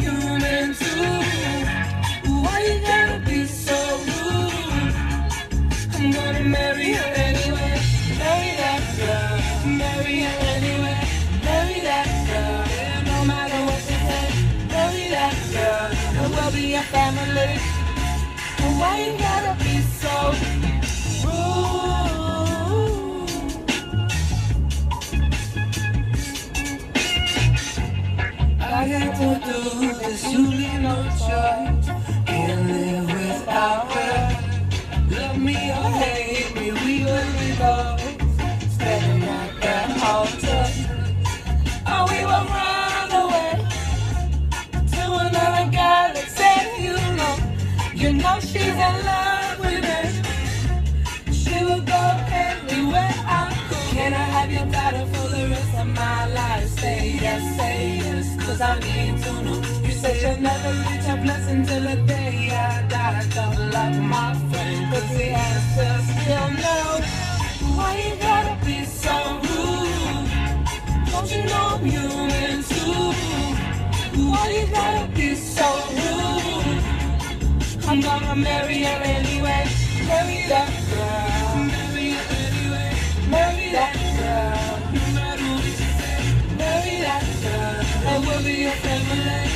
human too. Why you gotta be so rude? I'm gonna marry her anyway. Marry that girl. Marry her anyway. Marry that girl. No matter what she says. Marry that girl. We'll be a family. Why you gotta be so to do this, you no choice. Can't live without her. Love me or hate me, we will be standing at that altar. Oh, we will run away to another said you know, you know she's in love with me. She will go anywhere I go. Can I have your daughter for the rest of my life? Say yes, say yes, cause I need to know. You said you'll never reach a blessing till the day I die. Don't love my friend, cause he has to still know. Why you gotta be so rude? Don't you know I'm human too? Why you gotta be so rude? I'm gonna marry her anyway. Marry that your.